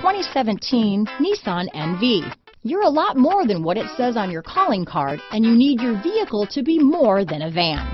2017 Nissan NV. You're a lot more than what it says on your calling card, and you need your vehicle to be more than a van.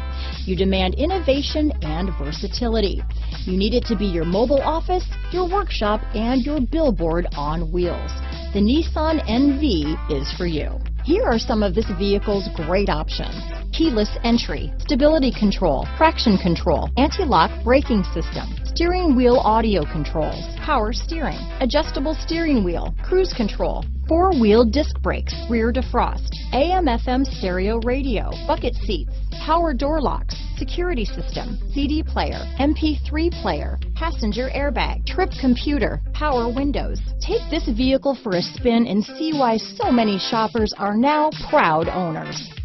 You demand innovation and versatility. You need it to be your mobile office, your workshop, and your billboard on wheels. The Nissan NV is for you. Here are some of this vehicle's great options. Keyless entry, stability control, traction control, anti-lock braking system, steering wheel audio controls, power steering, adjustable steering wheel, cruise control, four-wheel disc brakes, rear defrost, AM FM stereo radio, bucket seats, power door locks, security system, CD player, MP3 player, passenger airbag, trip computer, power windows. Take this vehicle for a spin and see why so many shoppers are now proud owners.